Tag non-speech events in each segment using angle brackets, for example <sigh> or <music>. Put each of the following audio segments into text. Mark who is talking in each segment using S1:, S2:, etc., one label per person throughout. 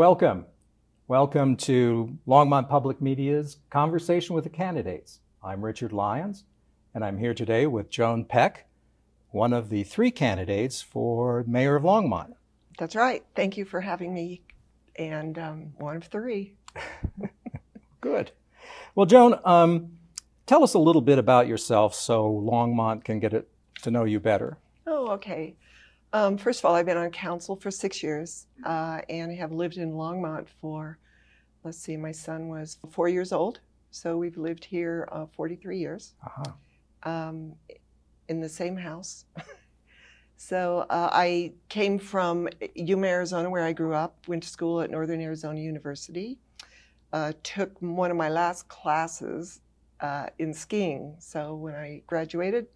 S1: Welcome. Welcome to Longmont Public Media's Conversation with the Candidates. I'm Richard Lyons, and I'm here today with Joan Peck, one of the three candidates for mayor of Longmont.
S2: That's right. Thank you for having me, and um, one of three. <laughs>
S1: Good. Well, Joan, um, tell us a little bit about yourself so Longmont can get it, to know you better.
S2: Oh, okay. Um, first of all, I've been on council for six years uh, and have lived in Longmont for, let's see, my son was four years old. So we've lived here uh, 43 years
S1: Uh-huh.
S2: um, in the same house. <laughs> so uh, I came from Yuma, Arizona, where I grew up, went to school at Northern Arizona University, uh, took one of my last classes uh, in skiing. So when I graduated,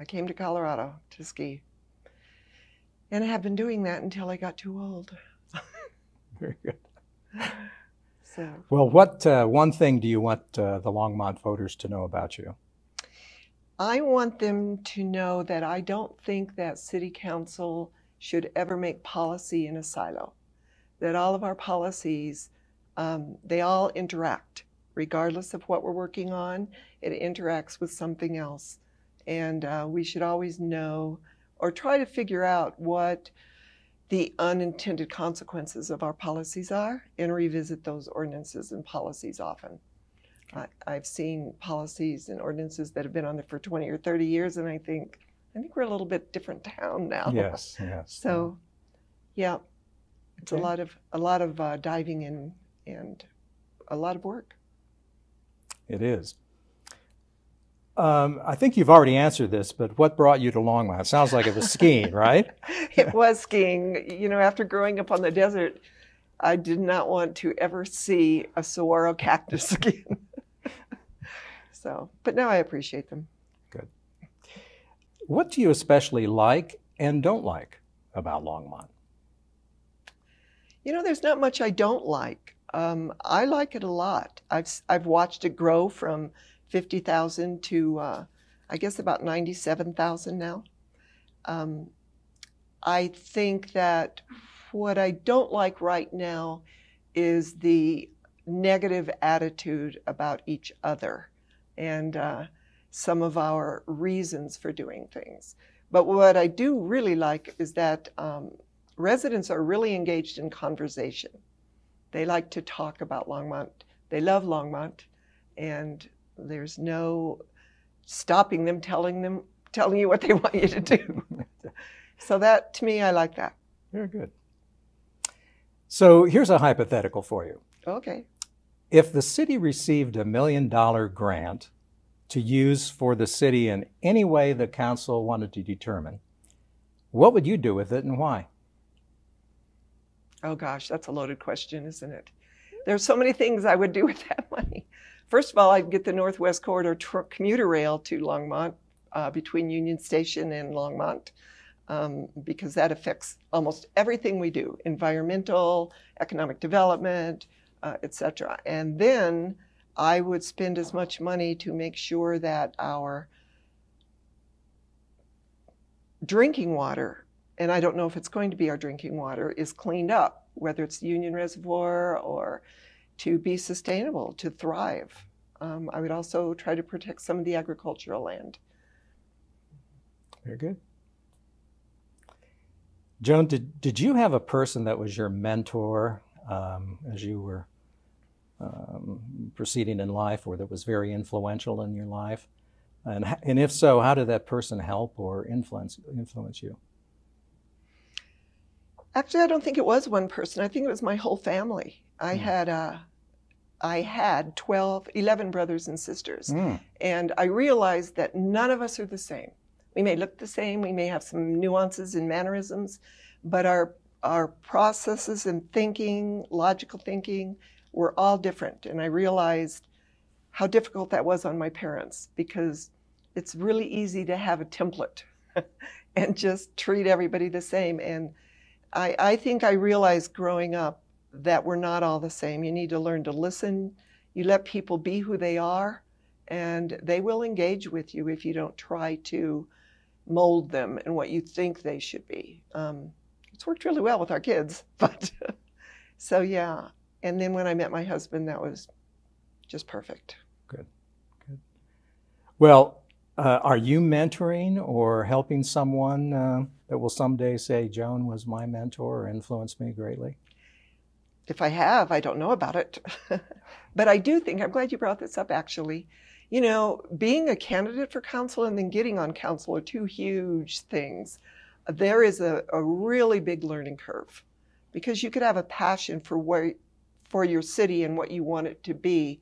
S2: I came to Colorado to ski. And I have been doing that until I got too old. <laughs>
S1: Very good.
S2: So
S1: Well, what uh, one thing do you want uh, the Longmont voters to know about you?
S2: I want them to know that I don't think that city council should ever make policy in a silo. That all of our policies, um, they all interact, regardless of what we're working on. It interacts with something else, and uh, we should always know or try to figure out what the unintended consequences of our policies are, and revisit those ordinances and policies often. I, I've seen policies and ordinances that have been on there for 20 or 30 years, and I think, I think we're a little bit different <laughs> town now.
S1: Yes, yes.
S2: So, yeah, it's
S1: Okay.
S2: a lot of a lot of uh, diving in and a lot of work.
S1: It is. Um, I think you've already answered this, but what brought you to Longmont? It sounds like it was skiing, <laughs> right?
S2: it was skiing. You know, after growing up on the desert, I did not want to ever see a saguaro cactus <laughs> again. <laughs> so, but now I appreciate them. Good.
S1: What do you especially like and don't like about Longmont?
S2: You know, there's not much I don't like. Um, I like it a lot. I've I've watched it grow from fifty thousand to uh, I guess about ninety seven thousand now. Um, I think that what I don't like right now is the negative attitude about each other and uh, some of our reasons for doing things. But what I do really like is that um, residents are really engaged in conversation. They like to talk about Longmont. They love Longmont, and there's no stopping them, telling them, telling you what they <laughs> want you to do. so that, to me, I like that.
S1: Very good. So here's a hypothetical for you.
S2: Okay.
S1: If the city received a million dollar grant to use for the city in any way the council wanted to determine, what would you do with it and why?
S2: Oh gosh, that's a loaded question, isn't it? There's so many things I would do with that <laughs> money. First of all, I'd get the Northwest Corridor tr- commuter rail to Longmont uh, between Union Station and Longmont um, because that affects almost everything we do environmental, economic development, uh, etc. And then I would spend as much money to make sure that our drinking water and I don't know if it's going to be our drinking water, is cleaned up, whether it's Union Reservoir or to be sustainable, to thrive. Um, I would also try to protect some of the agricultural land.
S1: Very good. Joan, did, did you have a person that was your mentor um, as you were um, proceeding in life or that was very influential in your life? And, and if so, how did that person help or influence, influence you?
S2: Actually, I don't think it was one person. I think it was my whole family. I
S1: Hmm.
S2: had uh, I had 12, 11 brothers and sisters.
S1: Mm,
S2: And I realized that none of us are the same. We may look the same, we may have some nuances and mannerisms, but our our processes and thinking, logical thinking, were all different. And I realized how difficult that was on my parents because it's really easy to have a template <laughs> and just treat everybody the same. And I, I think I realized growing up that we're not all the same. You need to learn to listen. You let people be who they are, and they will engage with you if you don't try to mold them in what you think they should be. Um, it's worked really well with our kids, <laughs> but So yeah, and then when I met my husband, that was just perfect.
S1: Good, good. Well, uh, are you mentoring or helping someone uh, that will someday say, Joan was my mentor or influenced me greatly?
S2: If I have, I don't know about it. <laughs> but I do think, I'm glad you brought this up actually. You know, being a candidate for council and then getting on council are two huge things. There is a, a really big learning curve because you could have a passion for where, for your city and what you want it to be,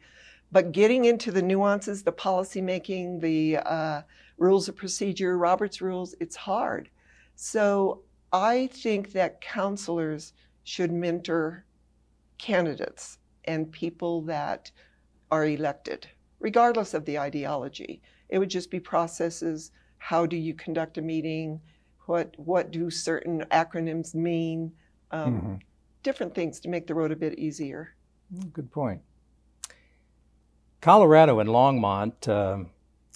S2: but getting into the nuances, the policy making, the uh, rules of procedure, Robert's rules, it's hard. So I think that councilors should mentor candidates and people that are elected, regardless of the ideology. It would just be processes. How do you conduct a meeting? What what do certain acronyms mean? Um, mm-hmm. Different things to make the road a bit easier.
S1: Good point. Colorado and Longmont uh,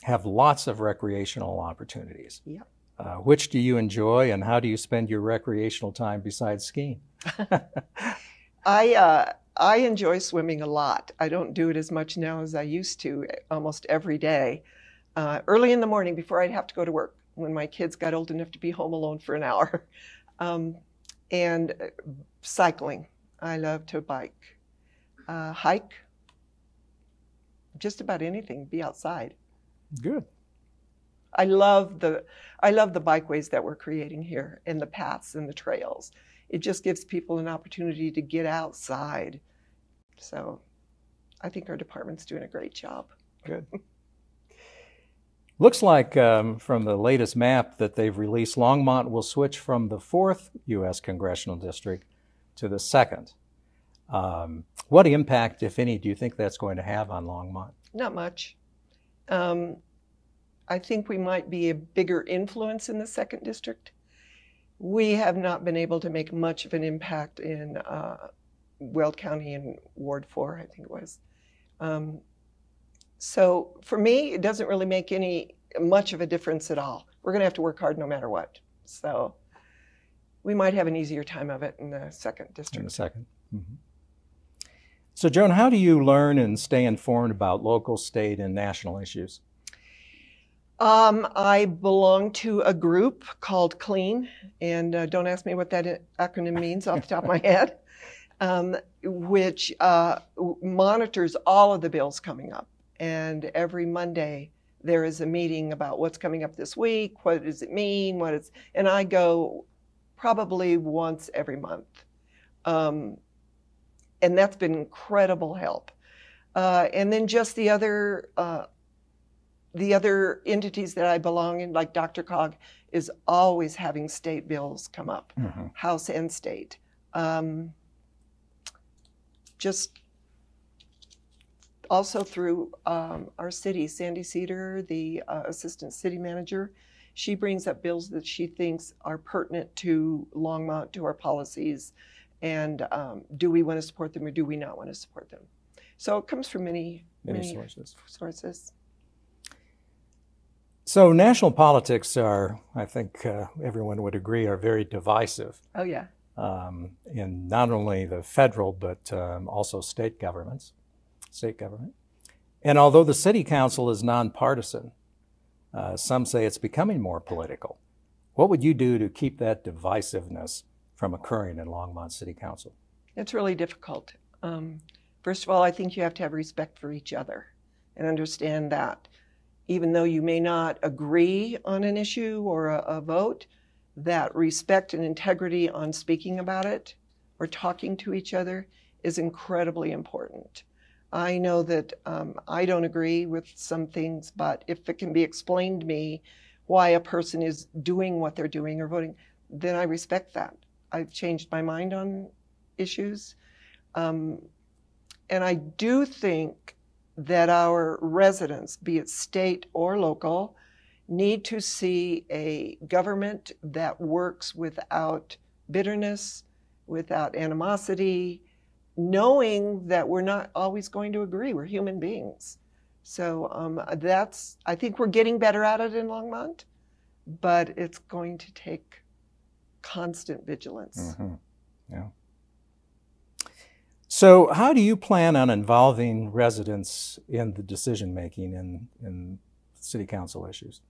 S1: have lots of recreational opportunities.
S2: Yeah.
S1: Uh, which do you enjoy, and how do you spend your recreational time besides skiing? <laughs> <laughs>
S2: I uh, I enjoy swimming a lot. I don't do it as much now as I used to, almost every day. Uh, early in the morning, before I'd have to go to work, when my kids got old enough to be home alone for an hour, <laughs> um, and uh, cycling. I love to bike, uh, hike just about anything, be outside.
S1: Good.
S2: I love the I love the bikeways that we're creating here and the paths and the trails. It just gives people an opportunity to get outside. So I think our department's doing a great job.
S1: Good. Looks like um, from the latest map that they've released, Longmont will switch from the fourth U.S. congressional district to the second. Um, what impact, if any, do you think that's going to have on Longmont?
S2: Not much. Um, I think we might be a bigger influence in the second district. We have not been able to make much of an impact in uh, Weld County and Ward 4, I think it was. Um, so for me, it doesn't really make any much of a difference at all. We're going to have to work hard no matter what. So we might have an easier time of it in the second district.
S1: In the 2nd mm-hmm. So, Joan, how do you learn and stay informed about local, state, and national issues?
S2: Um, I belong to a group called CLEAN, and uh, don't ask me what that acronym means off the top of my <laughs> head, um, which uh, monitors all of the bills coming up. And every Monday, there is a meeting about what's coming up this week, what does it mean, what is, and I go probably once every month. Um, and that's been incredible help. Uh, and then just the other uh, the other entities that I belong in, like DRCOG, is always having state bills come up, mm-hmm. House and state. Um, just also through um, our city, Sandi Seader, the uh, assistant city manager, she brings up bills that she thinks are pertinent to Longmont, to our policies, and um, do we want to support them or do we not want to support them? So it comes from many,
S1: many, many sources.
S2: sources.
S1: So national politics are, I think uh, everyone would agree, are very divisive.
S2: Oh yeah.
S1: Um, in not only the federal but um, also state governments, state government. And although the city council is nonpartisan, uh, some say it's becoming more political. What would you do to keep that divisiveness from occurring in Longmont City Council?
S2: It's really difficult. Um, first of all, I think you have to have respect for each other and understand that even though you may not agree on an issue or a, a vote, that respect and integrity on speaking about it or talking to each other is incredibly important. I know that um, I don't agree with some things, but if it can be explained to me why a person is doing what they're doing or voting, then I respect that. I've changed my mind on issues. Um, and I do think that our residents, be it state or local, need to see a government that works without bitterness, without animosity, knowing that we're not always going to agree. We're human beings. So um, that's, I think we're getting better at it in Longmont, but it's going to take constant vigilance.
S1: Mm-hmm. Yeah. So, how do you plan on involving residents in the decision making in, in city council issues?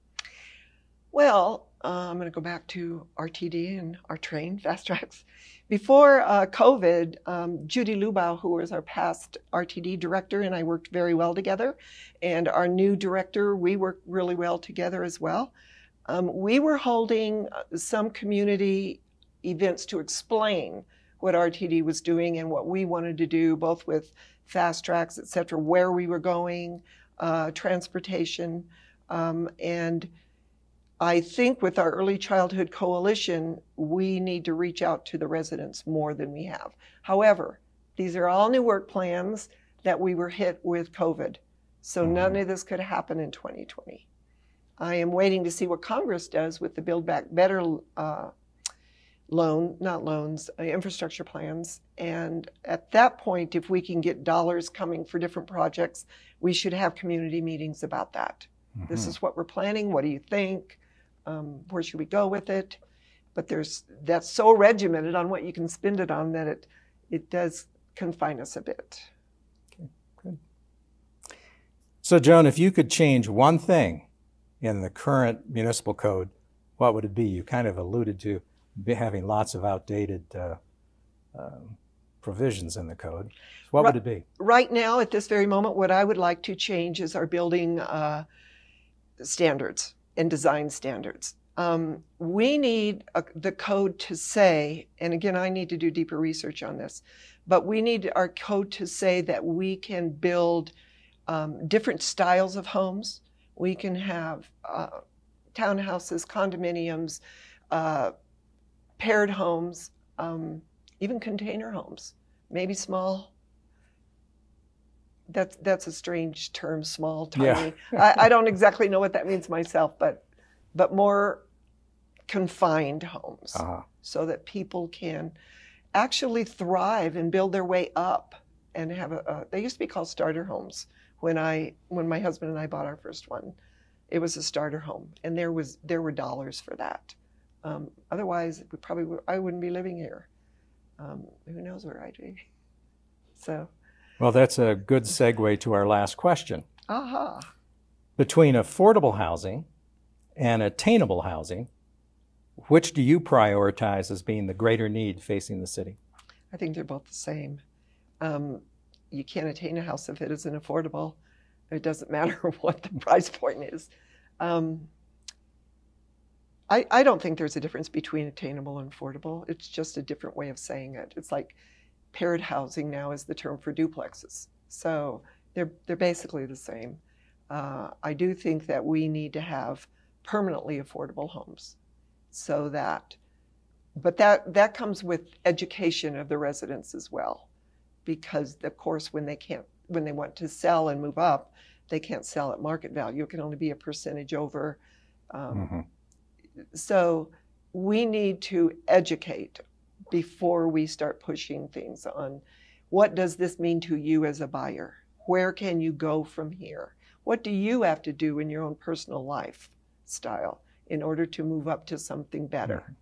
S2: Well, uh, I'm going to go back to RTD and our train, <laughs> FasTracks. Before uh, COVID, um, Judy Lubow, who was our past RTD director, and I worked very well together. And our new director, we worked really well together as well. Um, we were holding uh, some community events to explain what RTD was doing and what we wanted to do, both with FasTracks, et cetera, where we were going, uh, transportation. Um, and I think with our Early Childhood Coalition, we need to reach out to the residents more than we have. However, these are all new work plans that we were hit with COVID. So mm-hmm. none of this could happen in 2020. I am waiting to see what Congress does with the Build Back Better uh, loan, not loans, uh, infrastructure plans. And at that point, if we can get dollars coming for different projects, we should have community meetings about that. Mm-hmm. This is what we're planning. What do you think? Um, where should we go with it? But there's that's so regimented on what you can spend it on that it it does confine us a bit.
S1: Okay, good. So, Joan, if you could change one thing in the current municipal code, what would it be? You kind of alluded to having lots of outdated uh, uh, provisions in the code. What right, would it be?
S2: Right now, at this very moment, what I would like to change is our building uh, standards and design standards. Um, we need a, the code to say, and again, I need to do deeper research on this, but we need our code to say that we can build um, different styles of homes. We can have uh, townhouses, condominiums, uh, paired homes, um, even container homes, maybe small. That's that's a strange term, small, tiny. Yeah. I, I, don't exactly know what that means myself, but but more confined homes, uh-huh. so that people can actually thrive and build their way up and have a, a. They used to be called starter homes when I when my husband and I bought our first one. It was a starter home, and there was there were dollars for that. Um, otherwise, we probably I wouldn't be living here. Um, who knows where I'd be? <laughs> So.
S1: Well, that's a good segue to our last question.
S2: Aha.
S1: Between affordable housing and attainable housing, which do you prioritize as being the greater need facing the city?
S2: I think they're both the same. Um, you can't attain a house if it isn't affordable. It doesn't <laughs> matter what the price point is. Um, I, I don't think there's a difference between attainable and affordable. It's just a different way of saying it. It's like paired housing now is the term for duplexes. So they're, they're basically the same. Uh, I do think that we need to have permanently affordable homes so that, but that, that comes with education of the residents as well. Because of course, when they can't, when they want to sell and move up, they can't sell at market value. It can only be a percentage over um, mm-hmm so we need to educate before we start pushing things on what does this mean to you as a buyer? Where can you go from here? What do you have to do in your own personal lifestyle in order to move up to something better?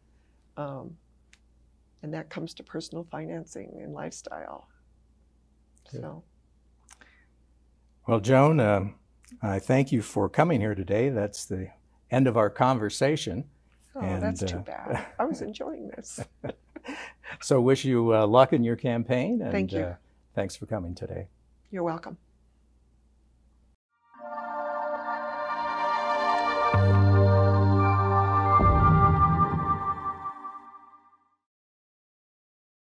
S2: Um, and that comes to personal financing and lifestyle. So.
S1: Well, Joan, uh, I thank you for coming here today. That's the end of our conversation.
S2: Oh, and, that's too uh, bad. I was enjoying this. <laughs>
S1: so, wish you uh, luck in your campaign. And,
S2: Thank you.
S1: Uh, thanks for coming today.
S2: You're welcome.